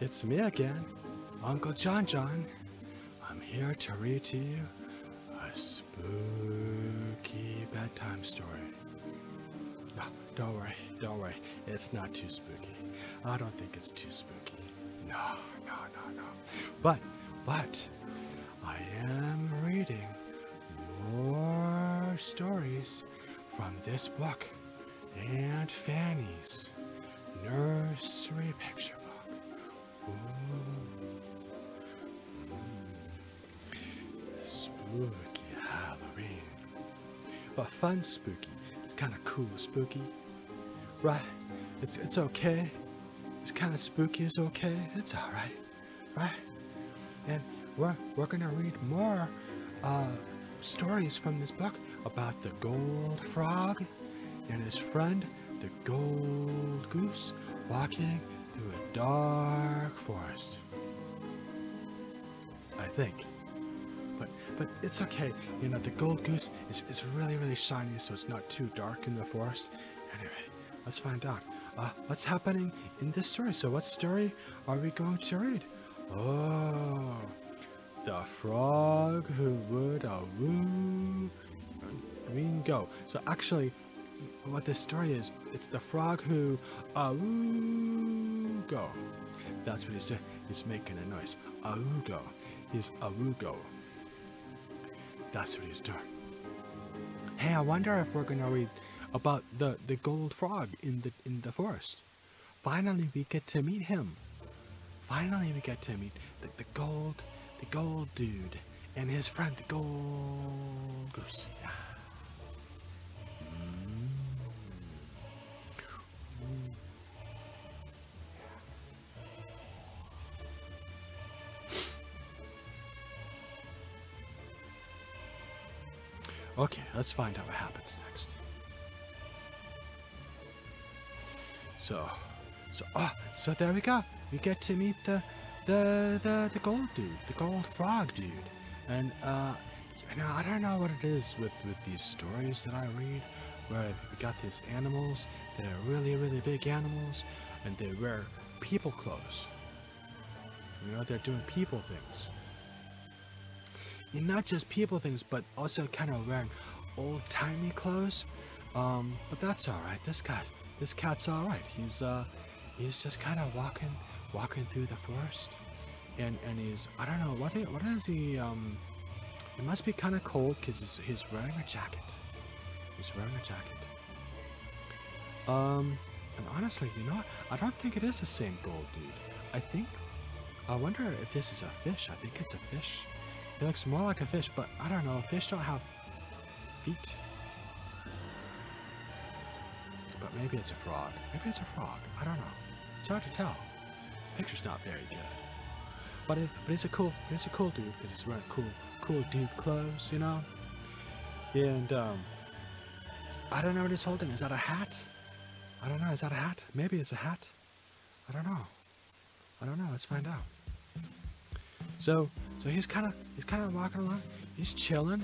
It's me again, Uncle John John. I'm here to read to you a spooky bedtime story. No, don't worry, don't worry. It's not too spooky. I don't think it's too spooky. No, no, no, no. But, but, I am reading more stories from this book Aunt Fanny's nursery picture fun spooky. It's kind of cool spooky. Right? It's, it's okay. It's kind of spooky. It's okay. It's alright. Right? And we're, we're going to read more uh, stories from this book about the gold frog and his friend, the gold goose, walking through a dark forest. I think. But it's okay. You know, the gold goose is, is really, really shiny, so it's not too dark in the forest. Anyway, let's find out. Uh, what's happening in this story? So what story are we going to read? Oh, the frog who would a woo green go. So actually, what this story is, it's the frog who go. That's what he's doing. He's making a noise. Augo. He's awugo. That's what he's doing. Hey, I wonder if we're gonna read about the the gold frog in the in the forest. Finally, we get to meet him. Finally, we get to meet the, the gold the gold dude and his friend the gold goose. Yeah. Okay, let's find out what happens next. So, so, oh, so there we go. We get to meet the, the, the, the gold dude, the gold frog dude. And, uh, you know, I don't know what it is with, with these stories that I read, where we got these animals that are really, really big animals, and they wear people clothes. You know, they're doing people things not just people things, but also kind of wearing old-timey clothes. Um, but that's all right. This guy, this cat's all right. He's uh, he's just kind of walking, walking through the forest, and and he's I don't know what what is he um, it must be kind of cold because he's he's wearing a jacket. He's wearing a jacket. Um, and honestly, you know, I don't think it is the same gold dude. I think, I wonder if this is a fish. I think it's a fish. It looks more like a fish, but I don't know. Fish don't have feet. But maybe it's a frog. Maybe it's a frog. I don't know. It's hard to tell. The picture's not very good. But it, but he's a cool, he's a cool dude because it's wearing cool, cool dude clothes, you know. And um, I don't know what he's holding. Is that a hat? I don't know. Is that a hat? Maybe it's a hat. I don't know. I don't know. Let's find out. So, so he's kind of he's kind of walking along. He's chilling,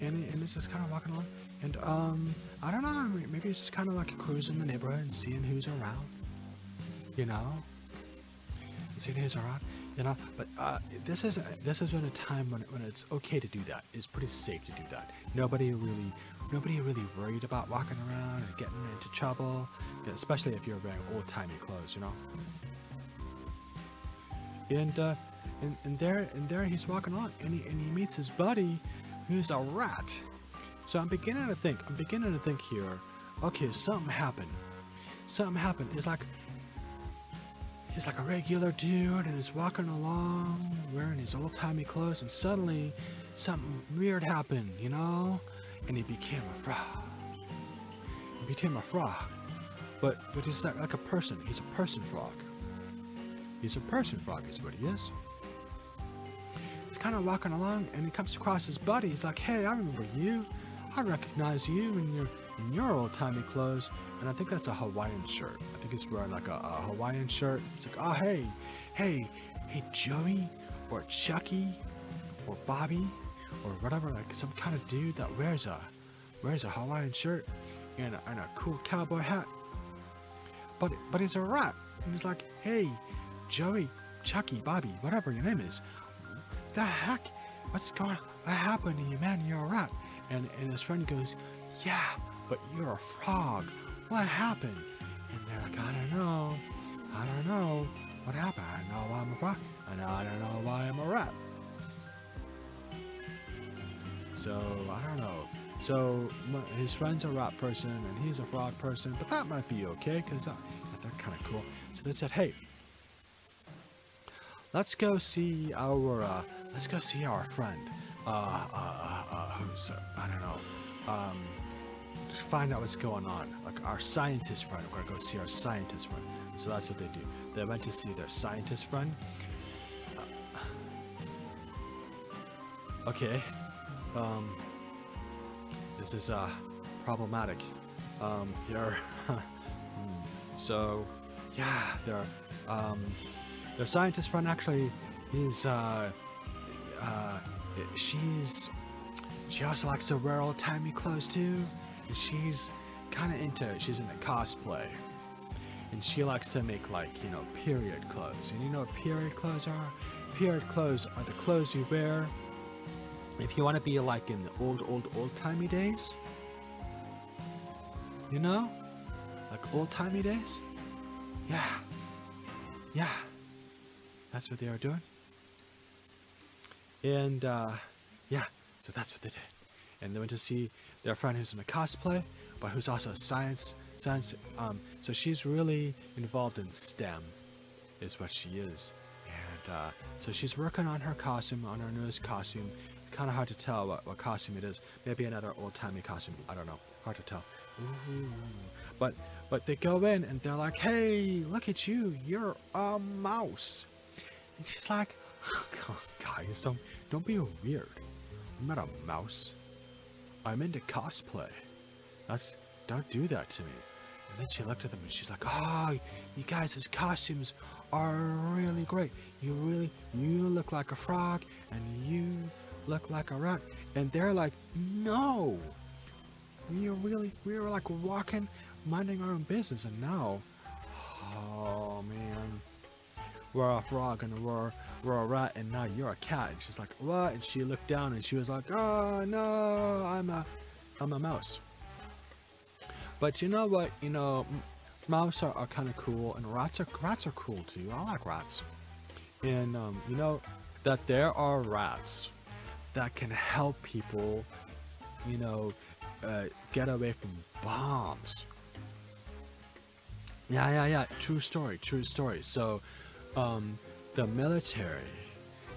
and and he's just kind of walking along. And um, I don't know. Maybe he's just kind of like cruising the neighborhood and seeing who's around. You know, seeing who's around. You know, but uh, this is this is in a time when when it's okay to do that. It's pretty safe to do that. Nobody really nobody really worried about walking around and getting into trouble, especially if you're wearing old timey clothes. You know. And uh, and, and there and there he's walking along and he, and he meets his buddy who's a rat. So i'm beginning to think i'm beginning to think here okay something happened. Something happened. It's like he's like a regular dude and he's walking along wearing his old-timey clothes and suddenly something weird happened you know? And he became a frog. He became a frog. But but he's not like a person. He's a person frog. He's a person frog is what he is kind of walking along and he comes across his buddy. He's like, hey, I remember you. I recognize you in your in your old-timey clothes. And I think that's a Hawaiian shirt. I think he's wearing like a, a Hawaiian shirt. It's like, oh, hey, hey, hey, Joey or Chucky or Bobby or whatever, like some kind of dude that wears a wears a Hawaiian shirt and a, and a cool cowboy hat. But but he's a rat. And he's like, hey, Joey, Chucky, Bobby, whatever your name is, the heck? What's going on? What happened to you, man? You're a rat. And, and his friend goes, yeah, but you're a frog. What happened? And they're like, I don't know. I don't know. What happened? I know why I'm a frog. And I don't know why I'm a rat. So, I don't know. So, his friend's a rat person and he's a frog person, but that might be okay because uh, they're kind of cool. So they said, hey, let's go see our, uh, let's go see our friend. Uh, uh, uh, uh who's, uh, I don't know, um, find out what's going on. Like our scientist friend, we're gonna go see our scientist friend. So that's what they do. They went to see their scientist friend. okay. Um, this is uh, problematic um, here. Hmm. so, yeah, their um, their scientist friend actually is uh, uh, she's she also likes to wear old timey clothes too, and she's kind of into she's into cosplay, and she likes to make like you know period clothes. And you know what period clothes are? Period clothes are the clothes you wear if you want to be like in the old, old, old timey days, you know, like old timey days, yeah, yeah, that's what they are doing. And uh, yeah, so that's what they did. And they went to see their friend who's in a cosplay, but who's also a science, science. Um, so she's really involved in STEM, is what she is. And uh, so she's working on her costume, on her newest costume, kind of hard to tell what, what costume it is. Maybe another old-timey costume. I don't know. Hard to tell. Ooh. But but they go in and they're like, "Hey, look at you! You're a mouse." And she's like, oh, "Guys, don't don't be weird. I'm not a mouse. I'm into cosplay. That's don't do that to me." And then she looked at them and she's like, "Oh, you guys' costumes are really great. You really you look like a frog and you look like a rat. And they're like, no. We are really, we were like walking, minding our own business. And now, oh we're a frog and we're, we're a rat and now you're a cat. And she's like, what? And she looked down and she was like, oh no, I'm a, I'm a mouse. But you know what, you know, mouse are, are kind of cool and rats are, rats are cool too. I like rats. And um, you know that there are rats that can help people, you know, uh, get away from bombs. Yeah, yeah, yeah. True story. True story. So, um, the military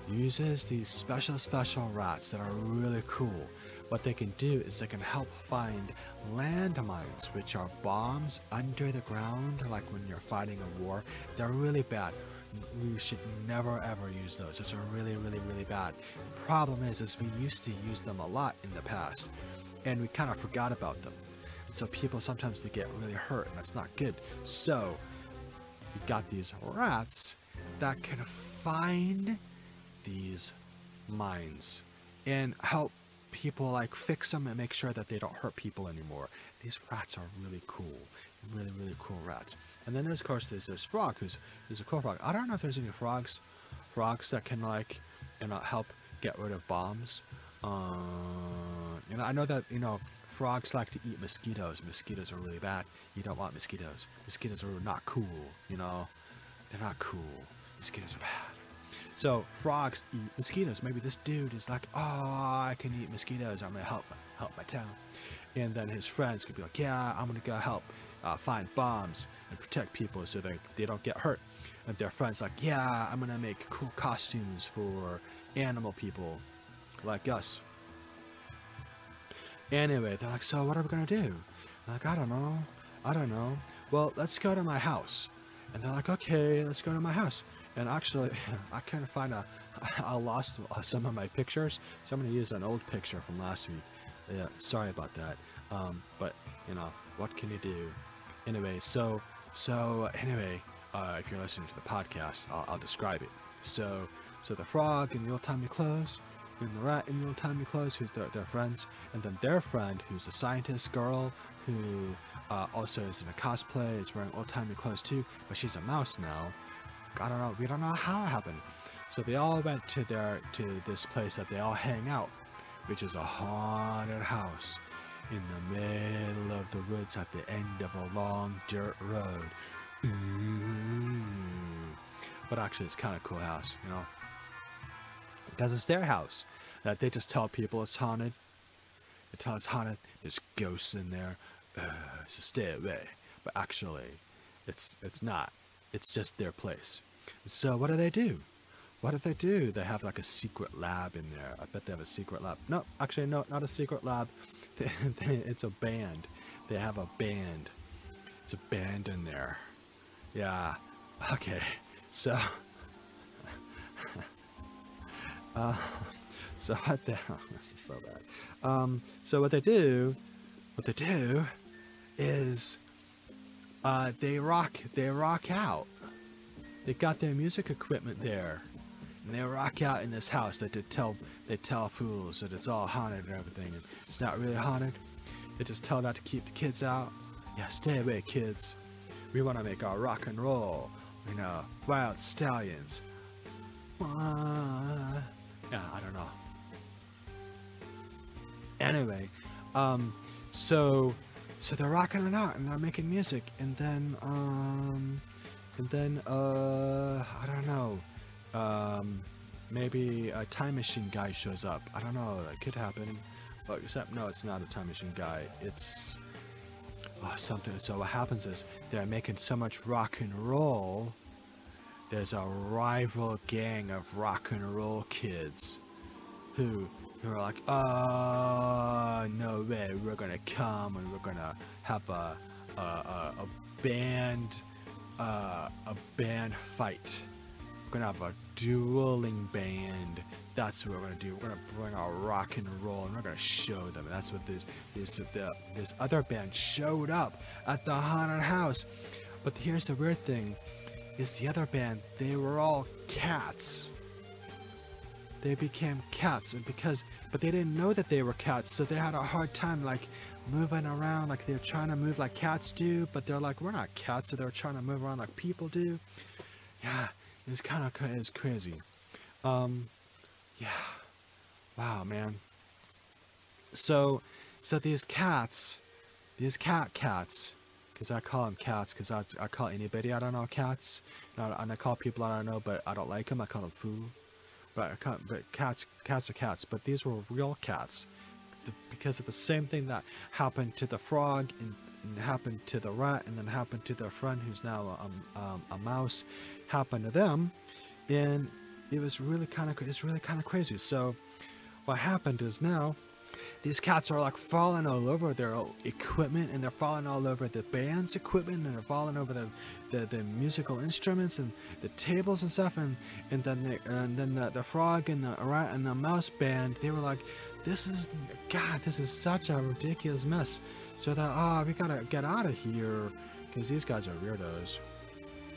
uses these special, special rats that are really cool. What they can do is they can help find landmines, which are bombs under the ground, like when you're fighting a war. They're really bad we should never ever use those. Those are really, really, really bad. Problem is, is we used to use them a lot in the past, and we kind of forgot about them. And so people sometimes they get really hurt, and that's not good. So we got these rats that can find these mines and help people like fix them and make sure that they don't hurt people anymore. These rats are really cool, really, really cool rats. And then there's, of course, there's this frog who's, who's a cool frog. I don't know if there's any frogs, frogs that can like, you know, help get rid of bombs. Uh, you know, I know that you know frogs like to eat mosquitoes. Mosquitoes are really bad. You don't want mosquitoes. Mosquitoes are not cool. You know, they're not cool. Mosquitoes are bad. So frogs eat mosquitoes. Maybe this dude is like, oh, I can eat mosquitoes. I'm gonna help help my town. And then his friends could be like, yeah, I'm gonna go help uh, find bombs and protect people so they, they don't get hurt. And their friends like, yeah, I'm gonna make cool costumes for animal people like us. Anyway, they're like, so what are we gonna do? I'm like, I don't know. I don't know. Well, let's go to my house. And they're like, okay, let's go to my house. And actually, I couldn't find a, I lost some of my pictures, so I'm gonna use an old picture from last week. Yeah, sorry about that. Um, but you know, what can you do? Anyway, so so anyway, uh, if you're listening to the podcast, I'll, I'll describe it. So so the frog in the old timey clothes, and the rat in old timey clothes, who's their, their friends, and then their friend, who's a scientist girl, who uh, also is in a cosplay, is wearing old timey clothes too, but she's a mouse now. I don't know. We don't know how it happened. So they all went to their to this place that they all hang out, which is a haunted house in the middle of the woods at the end of a long dirt road. Ooh. But actually, it's kind of cool house, you know, because it's their house. That they just tell people it's haunted. They tell it's haunted. There's ghosts in there. Uh, so stay away. But actually, it's it's not. It's just their place. So what do they do? What do they do? They have like a secret lab in there. I bet they have a secret lab. No, actually, no, not a secret lab. it's a band. They have a band. It's a band in there. Yeah. Okay. So. uh, so what the hell? This is so bad. Um, so what they do, what they do, is uh, they rock. They rock out. They got their music equipment there, and they rock out in this house that they tell they tell fools that it's all haunted and everything. And it's not really haunted. They just tell that to keep the kids out. Yeah, stay away, kids. We want to make our rock and roll. You know, wild stallions. Uh, yeah, I don't know. Anyway, um, so so they're rocking it out and they're making music, and then um, and then uh, I don't know. Um, maybe a time machine guy shows up. I don't know. That could happen. But except no, it's not a time machine guy. It's oh, something. So what happens is they're making so much rock and roll. There's a rival gang of rock and roll kids who who are like, oh no way, we're gonna come and we're gonna have a a, a, a band uh, a band fight We're gonna have a dueling band. That's what we're gonna do. We're gonna bring our rock and roll, and we're gonna show them. That's what this this the, this other band showed up at the haunted house. But here's the weird thing: is the other band they were all cats. They became cats, and because but they didn't know that they were cats, so they had a hard time like moving around like they're trying to move like cats do, but they're like we're not cats, so they're trying to move around like people do. Yeah, it's kind of it's crazy. Um, yeah. Wow, man. So, so these cats, these cat cats, because I call them cats, because I, I call anybody I don't know cats, and I, and I call people I don't know, but I don't like them, I call them fool. But, I call, but cats, cats are cats, but these were real cats, because of the same thing that happened to the frog and, and happened to the rat and then happened to their friend who's now a, um, a mouse happened to them. And it was really kind of it's really kind of crazy. So what happened is now these cats are like falling all over their equipment and they're falling all over the band's equipment and they're falling over the, the, the musical instruments and the tables and stuff and and then the, and then the, the frog and the and the mouse band they were like this is god this is such a ridiculous mess. So that ah oh, we gotta get out of here because these guys are weirdos.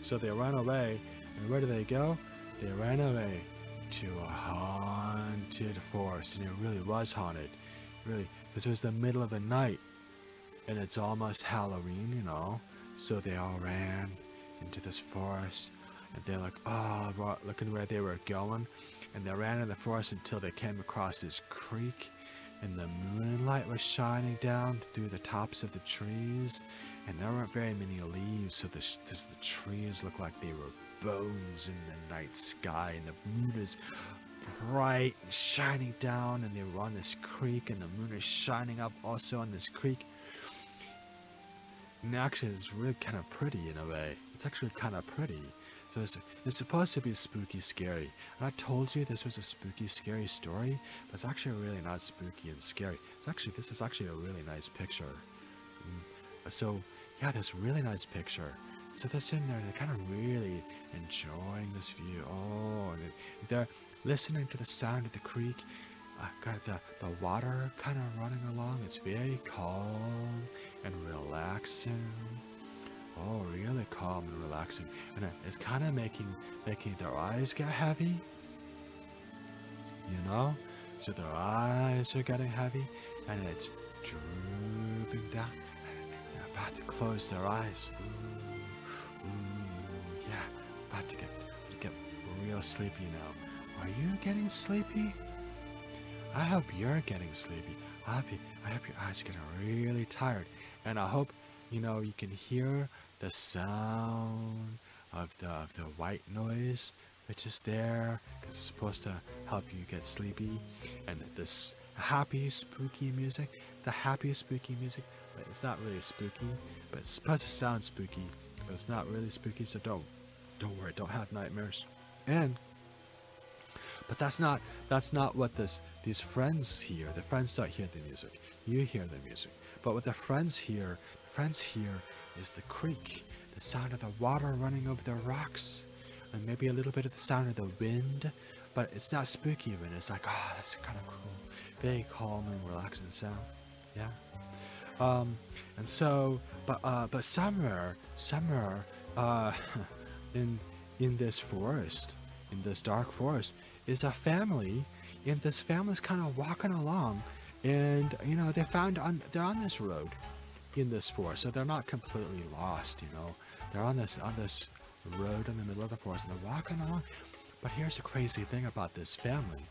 So they ran away and where do they go? They ran away to a haunted forest and it really was haunted really because it was the middle of the night and it's almost halloween you know? So they all ran into this forest and they're like oh looking where they were going. And they ran in the forest until they came across this creek and the moonlight was shining down through the tops of the trees and there weren't very many leaves so the, the trees looked like they were bones in the night sky and the moon is bright and shining down and they were on this creek and the moon is shining up also on this creek. And actually it's really kind of pretty in a way. It's actually kind of pretty. So it's, it's supposed to be spooky scary. And I told you this was a spooky scary story but it's actually really not spooky and scary. It's actually this is actually a really nice picture. Mm. so yeah this really nice picture. So they're sitting there, they're kind of really enjoying this view. Oh, they're listening to the sound of the creek. Uh, got the, the water kind of running along. It's very calm and relaxing. Oh, really calm and relaxing. And it's kind of making making their eyes get heavy. You know? So their eyes are getting heavy and it's drooping down. They're about to close their eyes. Ooh. Ooh, yeah, about to get, to get real sleepy now. Are you getting sleepy? I hope you're getting sleepy. I hope, you, I hope your eyes are getting really tired. And I hope, you know, you can hear the sound of the, of the white noise which is there because it's supposed to help you get sleepy. And this happy, spooky music, the happy, spooky music, but it's not really spooky, but it's supposed to sound spooky, but it's not really spooky, so don't, don't worry, don't have nightmares. And but that's not that's not what this these friends hear. The friends don't hear the music. You hear the music. But what the friends hear, the friends hear is the creek, the sound of the water running over the rocks, and maybe a little bit of the sound of the wind. But it's not spooky when it's like, oh, that's kind of cool, very calm and relaxing sound. Yeah. Um, and so, but uh, but somewhere, somewhere, uh, in in this forest, in this dark forest, is a family, and this family's kind of walking along, and you know they found on they're on this road, in this forest, so they're not completely lost. You know, they're on this on this road in the middle of the forest, and they're walking along. But here's the crazy thing about this family.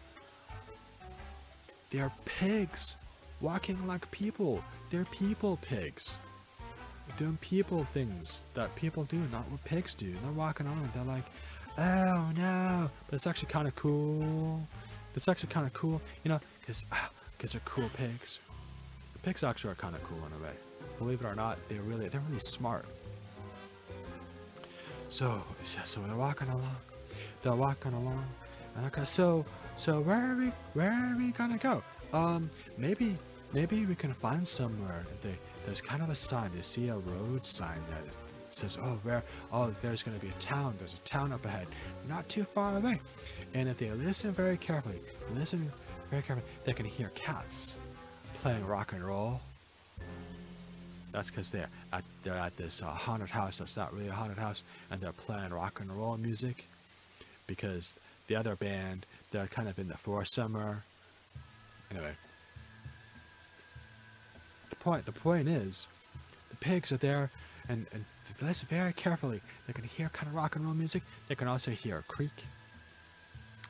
They're pigs, walking like people. They're people pigs doing people things that people do, not what pigs do. They're walking on, they're like, oh no, but it's actually kind of cool. It's actually kind of cool, you know, because because they're cool pigs. The pigs actually are kind of cool in a way. Believe it or not, they're really they're really smart. So so they're walking along, they're walking along, and okay, so so where are we where are we gonna go? Um, maybe maybe we can find somewhere. There's kind of a sign. You see a road sign that it says, oh, where, oh, there's going to be a town. There's a town up ahead, not too far away. And if they listen very carefully, listen very carefully, they can hear cats playing rock and roll. That's because they're at, they're at this uh, haunted house that's not really a haunted house, and they're playing rock and roll music. Because the other band, they're kind of in the forest somewhere. Anyway. The point, the point is, the pigs are there and, and listen very carefully. They can hear kind of rock and roll music. They can also hear a creak.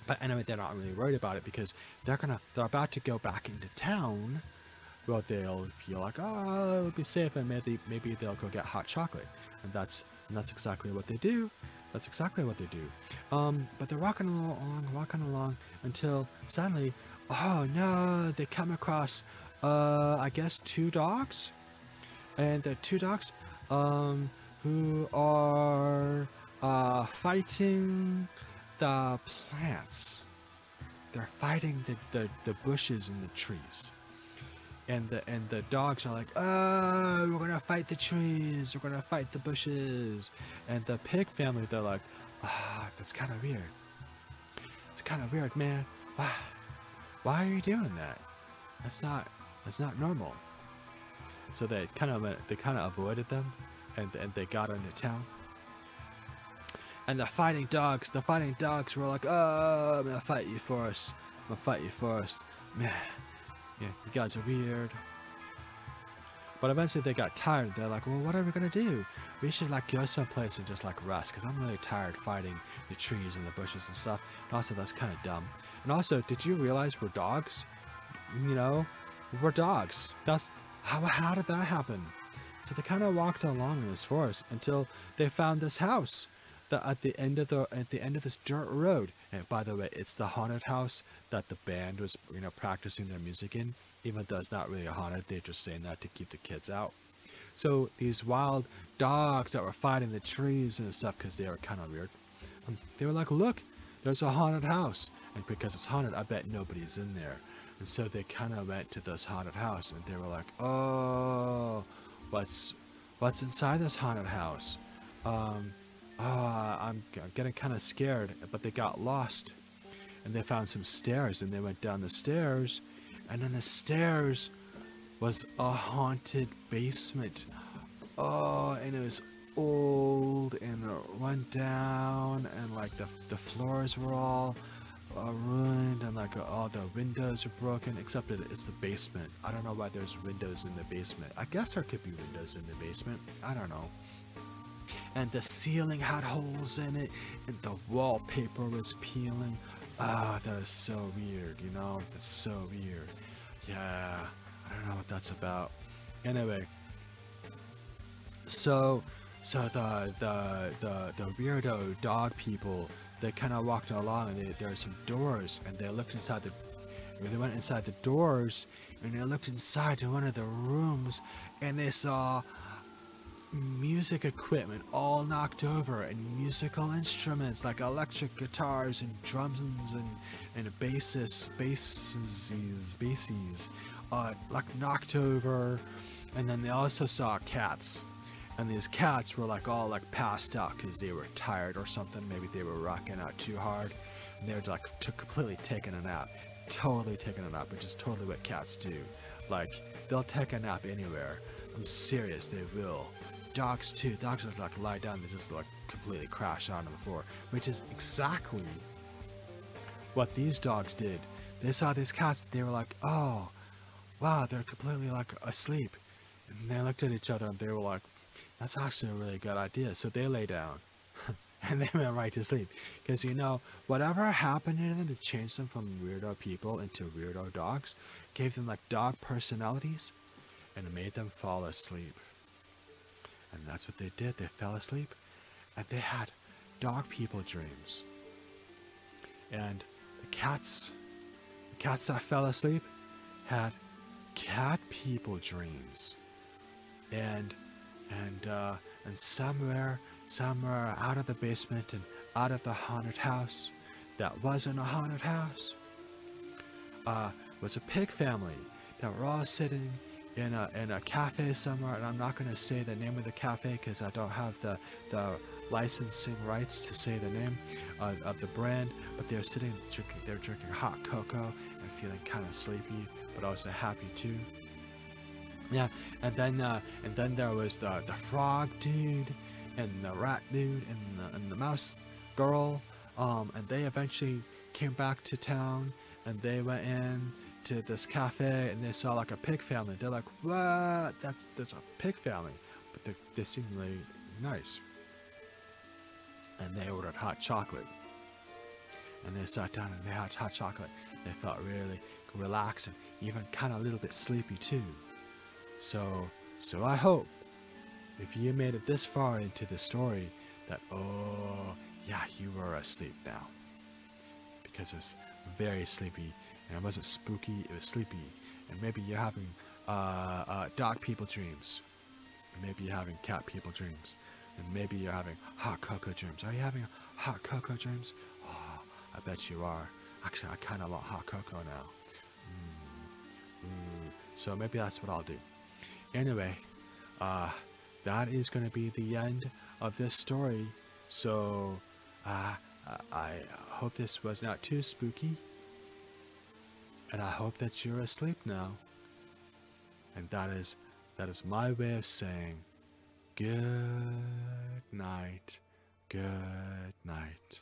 But anyway, they're not really worried about it because they're gonna they're about to go back into town. Well, they'll feel like, oh, it'll be safe, and maybe maybe they'll go get hot chocolate, and that's and that's exactly what they do. That's exactly what they do. Um, but they're walking along, walking along until suddenly, oh no, they come across, uh, I guess two dogs, and the two dogs, um, who are uh, fighting the plants. They're fighting the, the, the bushes and the trees. And the and the dogs are like, oh, we're gonna fight the trees, we're gonna fight the bushes. And the pig family, they're like, ah, that's kind of weird. It's kind of weird, man. Why? Why are you doing that? That's not that's not normal. So they kind of they kind of avoided them and, and they got into town. And the fighting dogs, the fighting dogs were like, oh, I'm gonna fight you us. I'm gonna fight you us. Man, yeah, you guys are weird. But eventually they got tired. They're like, well, what are we gonna do? We should like go someplace and just like rest, because I'm really tired fighting the trees and the bushes and stuff. And also, that's kind of dumb. And also, did you realize we're dogs? You know, we're dogs. That's how how did that happen? So they kind of walked along in this forest until they found this house that at the end of the at the end of this dirt road. And by the way, it's the haunted house that the band was you know practicing their music in. Even though it's not really a haunted, they're just saying that to keep the kids out. So these wild dogs that were fighting the trees and stuff because they were kind of weird. Um, they were like, look, there's a haunted house, and because it's haunted, I bet nobody's in there. And so they kind of went to this haunted house, and they were like, oh what's what's inside this haunted house. Um, uh, I'm, I'm getting kind of scared, but they got lost. And they found some stairs, and they went down the stairs, and on the stairs was a haunted basement. Oh, and it was old and run down, and like the, the floors were all uh, ruined and like all the windows are broken except that it's the basement. I don't know why there's windows in the basement. I guess there could be windows in the basement. I don't know. and the ceiling had holes in it, and the wallpaper was peeling. Ah, that is so weird, you know? That's so weird. Yeah, I don't know what that's about. Anyway, so, so the the the the weirdo dog people, they kind of walked along, and they, there were some doors, and they looked inside the. They went inside the doors, and they looked inside to one of the rooms, and they saw music equipment all knocked over and musical instruments like electric guitars and drums and and basses basses basses uh, like knocked over and then they also saw cats and these cats were like all like passed out because they were tired or something maybe they were rocking out too hard and they were like completely taking a nap totally taking a nap which is totally what cats do like they'll take a nap anywhere i'm serious they will dogs too. Dogs look like lie down, they just like completely crash on the floor, which is exactly what these dogs did. They saw these cats, they were like, oh, wow, they're completely like asleep. And they looked at each other and they were like, that's actually a really good idea. So they lay down and they went right to sleep. Because you know, whatever happened to them to change them from weirdo people into weirdo dogs gave them like dog personalities and made them fall asleep. And that's what they did. They fell asleep and they had dog people dreams. And the cats, the cats that fell asleep had cat people dreams. And and uh, and somewhere, somewhere out of the basement and out of the haunted house that wasn't a haunted house uh, was a pig family that were all sitting in a, in a cafe somewhere, and I'm not going to say the name of the cafe because I don't have the, the licensing rights to say the name of the brand, but they're sitting, drinking, they're drinking hot cocoa and feeling kind of sleepy, but also happy too. Yeah, and then uh, and then there was the the frog dude, and the rat dude, and the, and the mouse girl, um, and they eventually came back to town, and they went in to this cafe and they saw like a pig family. They're like, what? That's that's a pig family, but they they seem really nice. And they ordered hot chocolate. And they sat down and they had hot chocolate. They felt really relaxed and even kind of a little bit sleepy too. So so I hope if you made it this far into the story that oh yeah you were asleep now because it's very sleepy and it wasn't spooky, it was sleepy. And maybe you're having uh, uh, dog people dreams. And maybe you're having cat people dreams. And maybe you're having hot cocoa dreams. Are you having hot cocoa dreams? Oh, I bet you are. Actually, I kind of want hot cocoa now. Mm. Mm. So maybe that's what I'll do. Anyway, uh, that is going to be the end of this story. So, uh, I hope this was not too spooky. And I hope that you're asleep now. And that is that is my way of saying good night, good night.